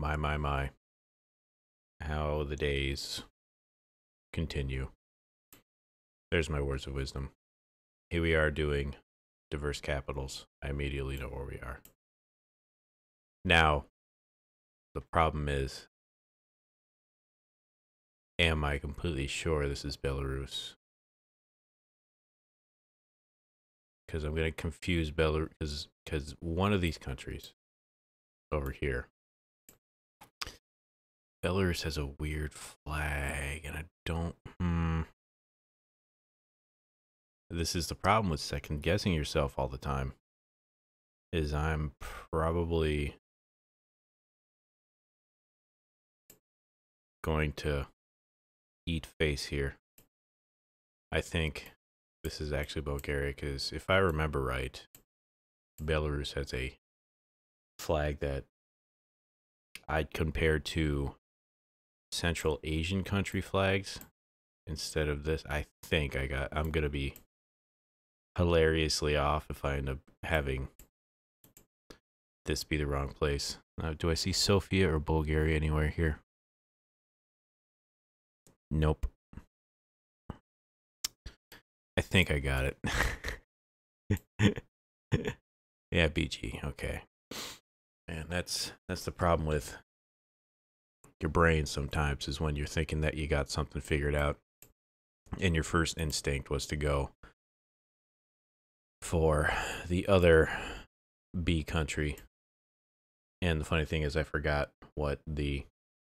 My, my, my. How the days continue. There's my words of wisdom. Here we are doing diverse capitals. I immediately know where we are. Now, the problem is am I completely sure this is Belarus? Because I'm going to confuse Belarus, because one of these countries over here, Belarus has a weird flag, and I don't. Hmm. This is the problem with second guessing yourself all the time. Is I'm probably going to eat face here. I think this is actually Bulgaria because if I remember right, Belarus has a flag that I'd compare to Central Asian country flags instead of this. I think I got, I'm going to be hilariously off if I end up having this be the wrong place. Uh, do I see Sofia or Bulgaria anywhere here? Nope. I think I got it. yeah, BG. Okay. And that's that's the problem with your brain sometimes is when you're thinking that you got something figured out and your first instinct was to go for the other B country. And the funny thing is I forgot what the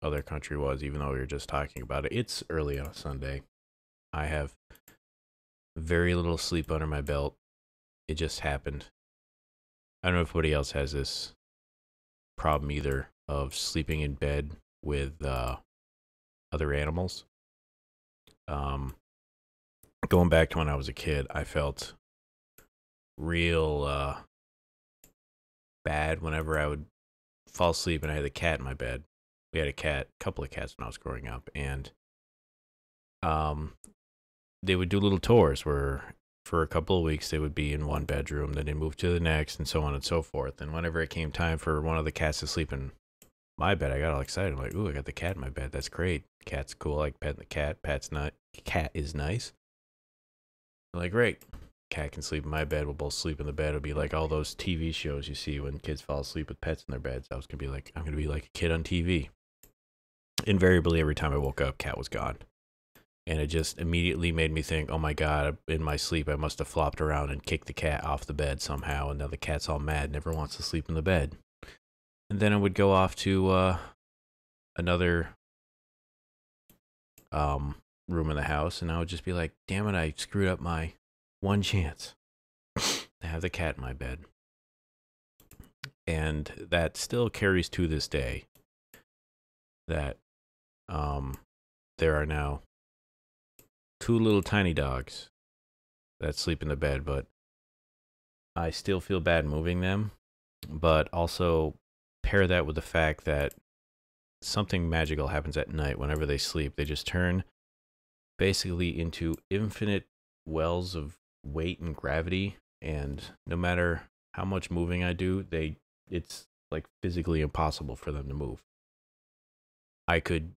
other country was, even though we were just talking about it. It's early on a Sunday. I have very little sleep under my belt. It just happened. I don't know if anybody else has this problem either of sleeping in bed with uh, other animals. Um, going back to when I was a kid, I felt real uh, bad whenever I would fall asleep and I had a cat in my bed we had a cat, a couple of cats when I was growing up, and um, they would do little tours where for a couple of weeks they would be in one bedroom, then they move to the next, and so on and so forth. And whenever it came time for one of the cats to sleep in my bed, I got all excited. I'm like, "Ooh, I got the cat in my bed. That's great. Cat's cool. I like petting the cat. Pat's not. Cat is nice." I'm like, great. Cat can sleep in my bed. We'll both sleep in the bed. It'll be like all those TV shows you see when kids fall asleep with pets in their beds. I was gonna be like, I'm gonna be like a kid on TV invariably every time I woke up, cat was gone. And it just immediately made me think, oh my God, in my sleep, I must have flopped around and kicked the cat off the bed somehow. And now the cat's all mad, never wants to sleep in the bed. And then I would go off to uh, another um, room in the house, and I would just be like, damn it, I screwed up my one chance to have the cat in my bed. And that still carries to this day that um, there are now two little tiny dogs that sleep in the bed, but I still feel bad moving them. But also pair that with the fact that something magical happens at night whenever they sleep. They just turn basically into infinite wells of weight and gravity and no matter how much moving I do, they it's like physically impossible for them to move. I could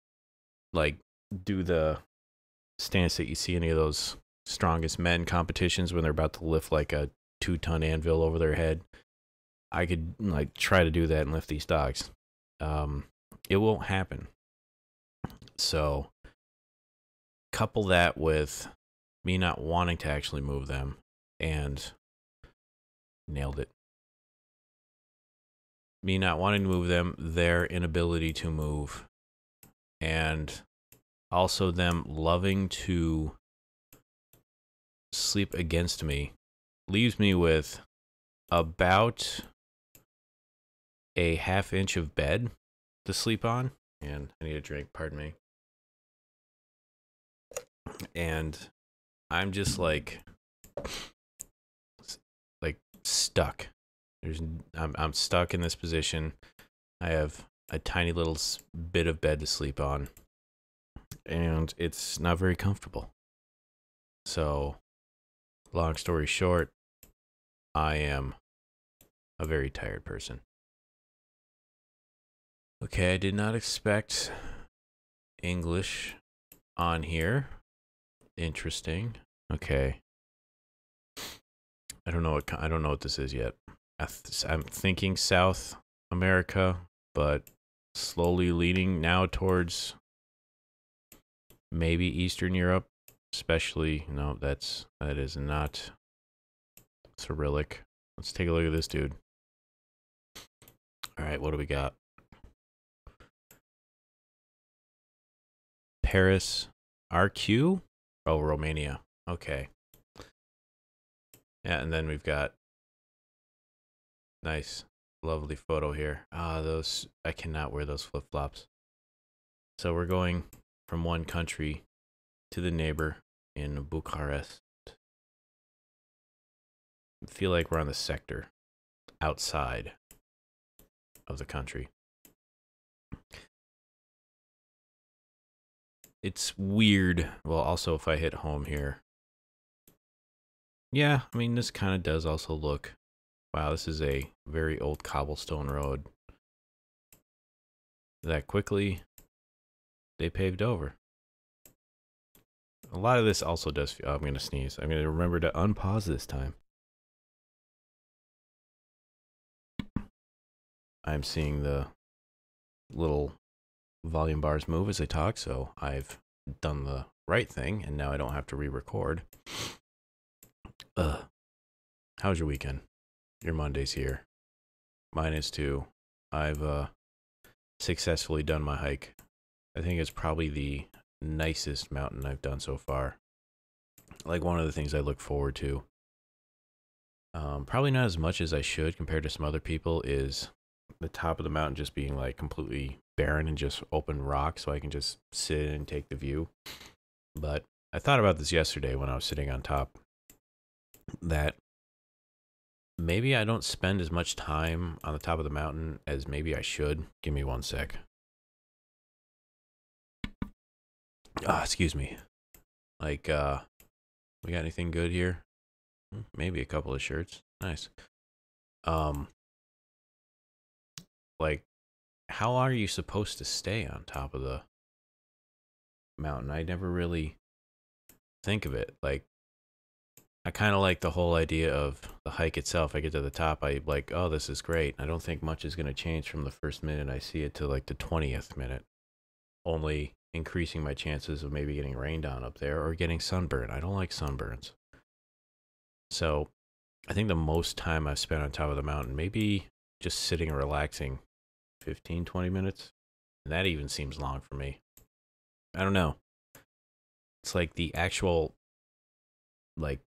like do the stance that you see any of those strongest men competitions when they're about to lift like a two ton anvil over their head. I could like try to do that and lift these dogs. Um, it won't happen. So couple that with me not wanting to actually move them and nailed it. Me not wanting to move them, their inability to move, and also them loving to sleep against me leaves me with about a half inch of bed to sleep on. And I need a drink, pardon me. And I'm just like, like stuck. There's, I'm, I'm stuck in this position. I have a tiny little bit of bed to sleep on, and it's not very comfortable. So, long story short, I am a very tired person. Okay, I did not expect English on here. Interesting. Okay. I don't know what I don't know what this is yet. I am thinking South America, but slowly leading now towards maybe Eastern Europe, especially no, that's that is not Cyrillic. Let's take a look at this dude. All right, what do we got? Paris, RQ? Oh, Romania. Okay. Yeah, and then we've got nice, lovely photo here. Ah, those I cannot wear those flip flops. So we're going from one country to the neighbor in Bucharest. I feel like we're on the sector outside of the country. It's weird. Well, also if I hit home here. Yeah, I mean, this kind of does also look, wow, this is a very old cobblestone road that quickly they paved over. A lot of this also does, oh, I'm going to sneeze. I'm going to remember to unpause this time. I'm seeing the little volume bars move as I talk, so I've done the right thing, and now I don't have to re-record. Ugh. How's your weekend? Your Monday's here. Mine is too. I've uh, successfully done my hike. I think it's probably the nicest mountain I've done so far. Like one of the things I look forward to. Um, probably not as much as I should compared to some other people is the top of the mountain just being like completely barren and just open rock so I can just sit and take the view. But I thought about this yesterday when I was sitting on top that maybe I don't spend as much time on the top of the mountain as maybe I should. Give me one sec. Ah, excuse me. Like, uh, we got anything good here? Hmm, maybe a couple of shirts. Nice. Um, like how are you supposed to stay on top of the mountain? I never really think of it. Like I kind of like the whole idea of the hike itself. I get to the top, I like, oh, this is great. I don't think much is going to change from the first minute I see it to like the 20th minute. Only increasing my chances of maybe getting rained on up there or getting sunburn. I don't like sunburns. So, I think the most time I've spent on top of the mountain, maybe just sitting and relaxing 15, 20 minutes. And that even seems long for me. I don't know. It's like the actual like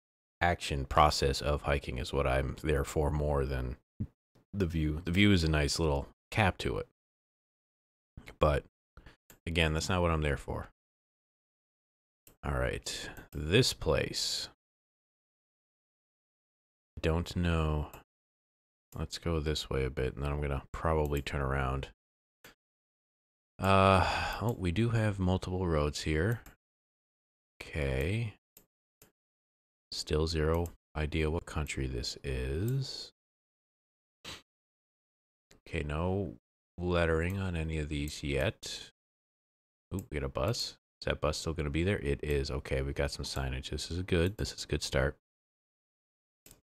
action process of hiking is what I'm there for more than the view. The view is a nice little cap to it. But again, that's not what I'm there for. All right. This place. I don't know Let's go this way a bit, and then I'm going to probably turn around. Uh, oh, we do have multiple roads here. Okay. Still zero idea what country this is. Okay, no lettering on any of these yet. Ooh, we got a bus. Is that bus still going to be there? It is. Okay, we got some signage. This is good. This is a good start.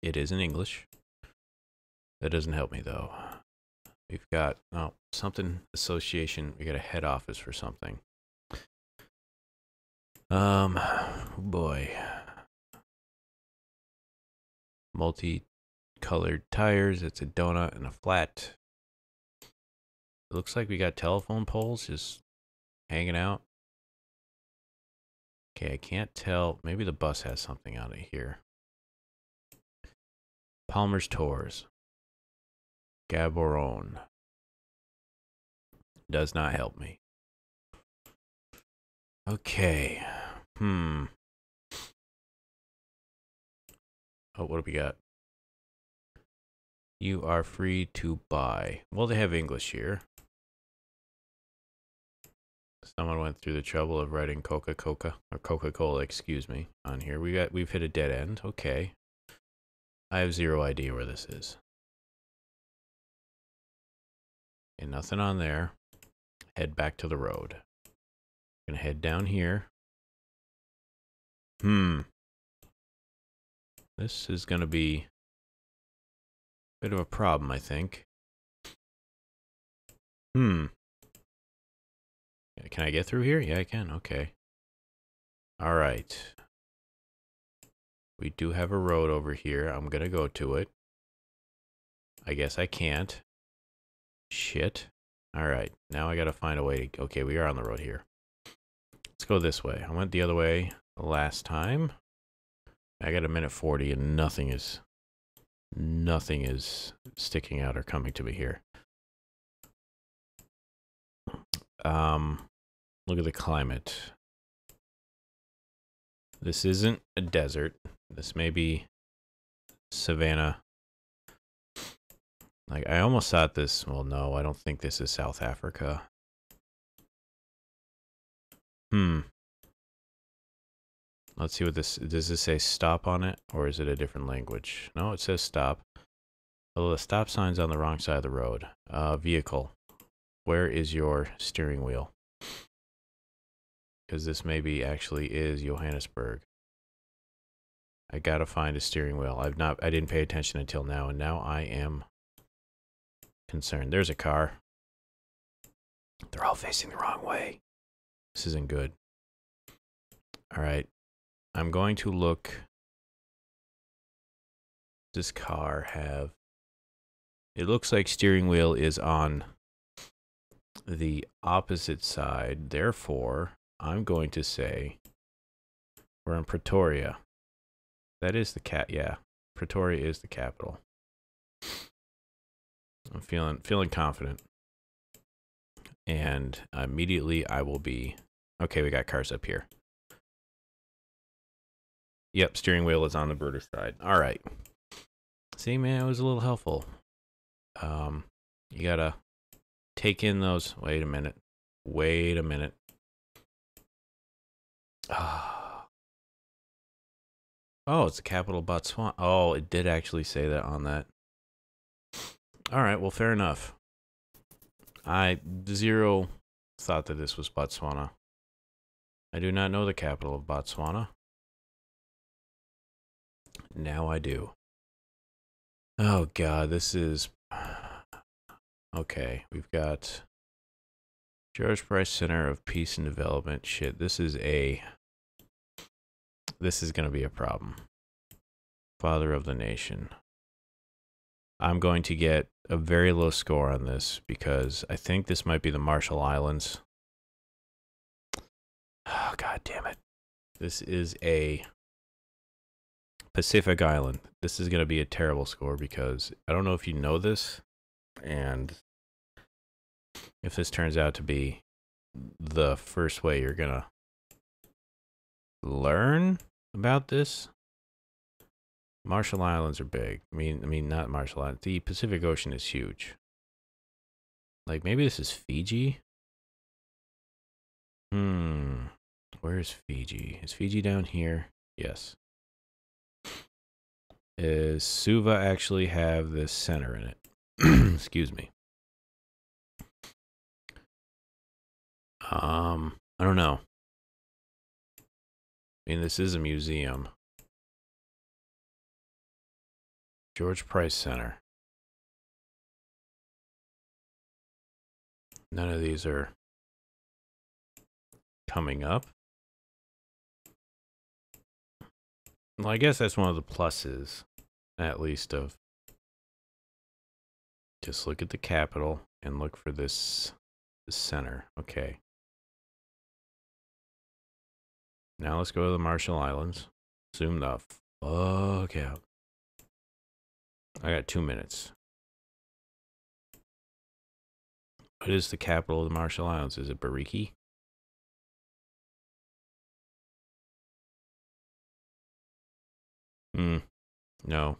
It is in English. That doesn't help me though. We've got oh something association. We got a head office for something. Um, boy. Multi-colored tires. It's a donut and a flat. It looks like we got telephone poles just hanging out. Okay, I can't tell. Maybe the bus has something on it here. Palmer's Tours. Gaborone does not help me. Okay. Hmm. Oh, what do we got? You are free to buy. Well, they have English here. Someone went through the trouble of writing Coca-Cola or Coca-Cola, excuse me, on here. We got we've hit a dead end. Okay. I have zero idea where this is. And nothing on there. head back to the road. Gonna head down here. Hmm. This is gonna be a bit of a problem, I think. Hmm. Can I get through here? Yeah, I can. Okay. All right. We do have a road over here. I'm going to go to it. I guess I can't. Shit. All right. Now I got to find a way to... Okay, we are on the road here. Let's go this way. I went the other way last time. I got a minute 40 and nothing is... Nothing is sticking out or coming to me here. Um, look at the climate. This isn't a desert. This may be savanna. Like, I almost thought this, well, no, I don't think this is South Africa. Hmm. Let's see what this, does this say stop on it? Or is it a different language? No, it says stop. Although the stop sign's on the wrong side of the road. Uh, vehicle. Where is your steering wheel? Because this maybe actually is Johannesburg. I gotta find a steering wheel. I've not, I didn't pay attention until now, and now I am concerned. There's a car. They're all facing the wrong way. This isn't good. All right. I'm going to look. Does this car have. It looks like steering wheel is on the opposite side. Therefore, I'm going to say we're in Pretoria. That is the cat. Yeah, Pretoria is the capital. I'm feeling feeling confident, and immediately I will be. Okay, we got cars up here. Yep, steering wheel is on the British side. All right. See, man, it was a little helpful. Um, you gotta take in those. Wait a minute. Wait a minute. Ah. Oh, it's the capital Botswana. Oh, it did actually say that on that. All right, well, fair enough. I zero thought that this was Botswana. I do not know the capital of Botswana. Now I do. Oh god, this is Okay, we've got George Price Center of Peace and Development. Shit, this is a this is going to be a problem. Father of the Nation. I'm going to get a very low score on this because I think this might be the Marshall Islands. Oh, God damn it. This is a Pacific Island. This is going to be a terrible score because I don't know if you know this, and if this turns out to be the first way you're going to learn about this, Marshall Islands are big. I mean, I mean not Marshall Islands. The Pacific Ocean is huge. Like maybe this is Fiji. Hmm. Where's Fiji? Is Fiji down here? Yes. Is Suva actually have this center in it? Excuse me. Um, I don't know. I mean, this is a museum. George Price Center. None of these are coming up. Well, I guess that's one of the pluses, at least, of just look at the capital and look for this, center. Okay. Now let's go to the Marshall Islands. Zoom the fuck out. I got two minutes. What is the capital of the Marshall Islands? Is it Bariki? Hmm. No.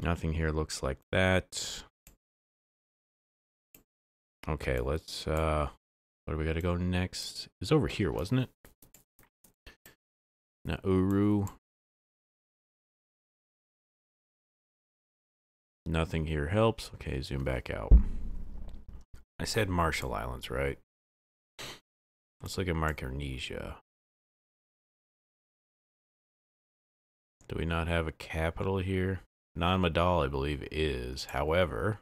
Nothing here looks like that. Okay, let's uh where do we got to go next? It's over here, wasn't it? Nauru. Nothing here helps. Okay, zoom back out. I said Marshall Islands, right? Let's look at Micronesia. Do we not have a capital here? Nan Madol, I believe, is. However,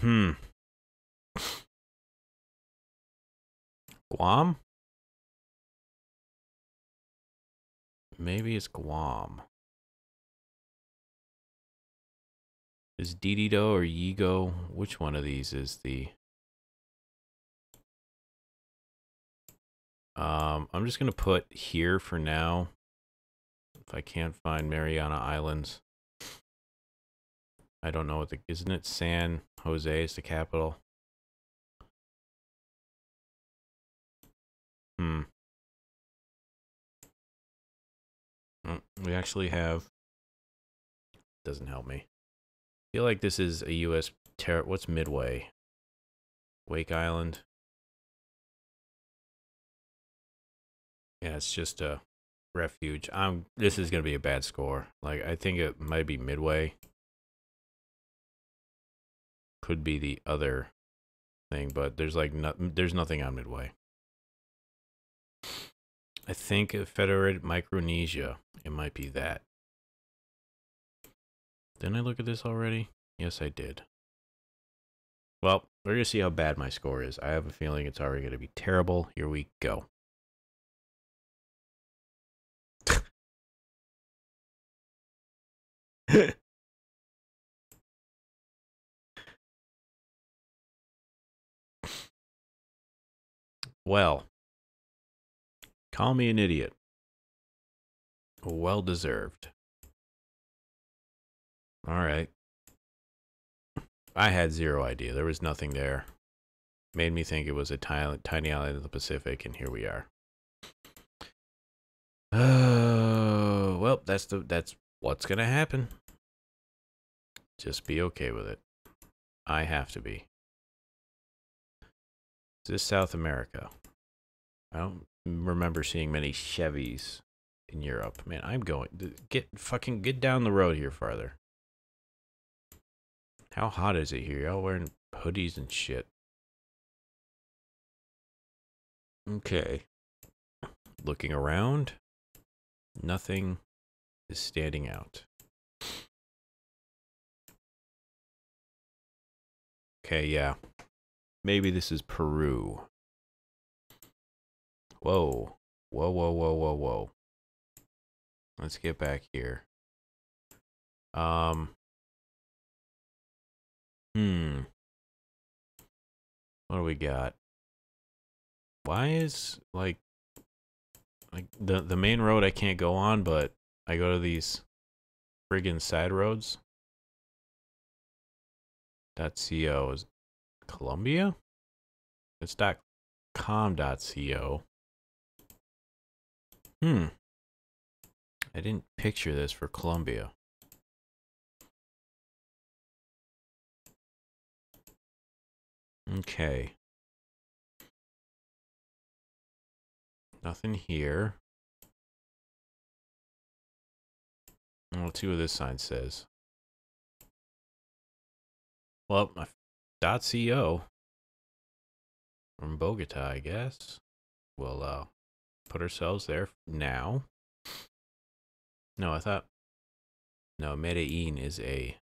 hmm. Guam? Maybe it's Guam. Is Dededo or Yigo? Which one of these is the... Um, I'm just going to put here for now. If I can't find Mariana Islands. I don't know what the... Isn't it San Jose is the capital? Hmm. Mm, we actually have... Doesn't help me feel like this is a U.S. Ter What's Midway? Wake Island. Yeah, it's just a refuge. I'm. This is gonna be a bad score. Like I think it might be Midway. Could be the other thing, but there's like no, there's nothing on Midway. I think Federated Micronesia. It might be that. Didn't I look at this already? Yes, I did. Well, we're going to see how bad my score is. I have a feeling it's already going to be terrible. Here we go. well, call me an idiot. Well deserved. All right. I had zero idea. There was nothing there. Made me think it was a tiny, island in the Pacific, and here we are. Oh, well, that's the that's what's gonna happen. Just be okay with it. I have to be. Is this South America? I don't remember seeing many Chevys in Europe. Man, I'm going get fucking get down the road here farther. How hot is it here? Y'all wearing hoodies and shit. Okay. Looking around, nothing is standing out. Okay, yeah. Maybe this is Peru. Whoa. Whoa, whoa, whoa, whoa, whoa. Let's get back here. Um, Hmm. What do we got? Why is like like the the main road I can't go on, but I go to these friggin' side roads? .co is Colombia? It's dot com dot .co. Hmm. I didn't picture this for Colombia. Okay. Nothing here. Let's see what this sign says. Well, my dot .co from Bogota, I guess. We'll uh, put ourselves there now. No, I thought... No, Medellin is a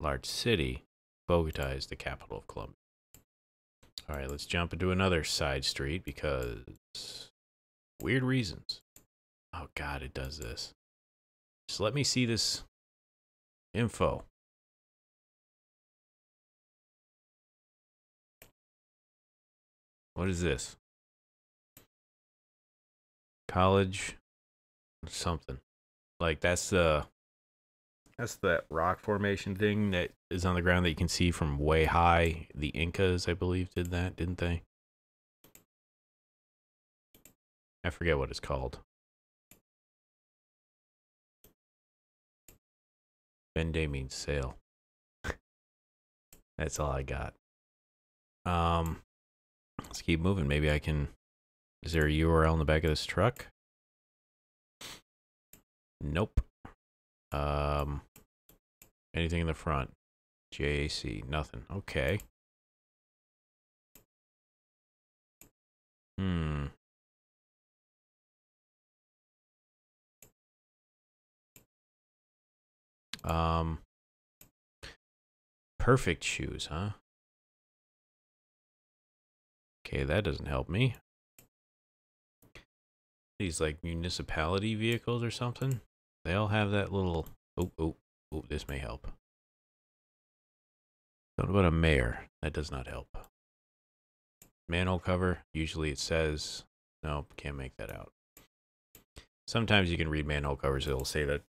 large city. Bogota is the capital of Colombia. All right, let's jump into another side street because weird reasons. Oh God, it does this. Just let me see this info. What is this? College something. Like that's the that's that rock formation thing that is on the ground that you can see from way high. The Incas, I believe, did that, didn't they? I forget what it's called. Vende means sail. That's all I got. Um, let's keep moving. Maybe I can. Is there a URL in the back of this truck? Nope. Um, Anything in the front? JAC, nothing. Okay. Hmm. Um, perfect shoes, huh? Okay, that doesn't help me. These like municipality vehicles or something. They all have that little. Oh, oh, oh! This may help. What about a mayor? That does not help. Manhole cover. Usually it says. Nope, can't make that out. Sometimes you can read manhole covers. It'll say that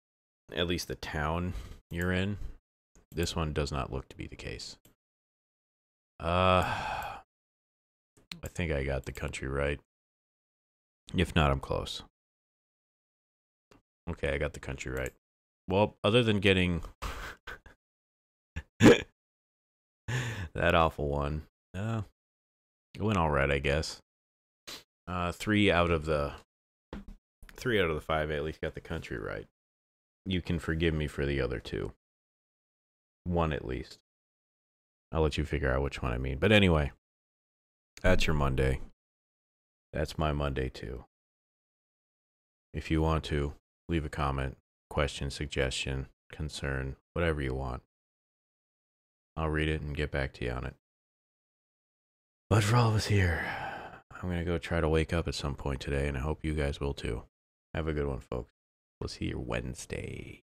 at least the town you're in. This one does not look to be the case. Uh, I think I got the country right. If not, I'm close. Okay, I got the country right. Well, other than getting that awful one, uh, it went all right, I guess. Uh, three out of the three out of the five, I at least got the country right you can forgive me for the other two. One at least. I'll let you figure out which one I mean. But anyway, that's your Monday. That's my Monday too. If you want to, leave a comment, question, suggestion, concern, whatever you want. I'll read it and get back to you on it. But for all of us here, I'm going to go try to wake up at some point today, and I hope you guys will too. Have a good one, folks. We'll see you Wednesday.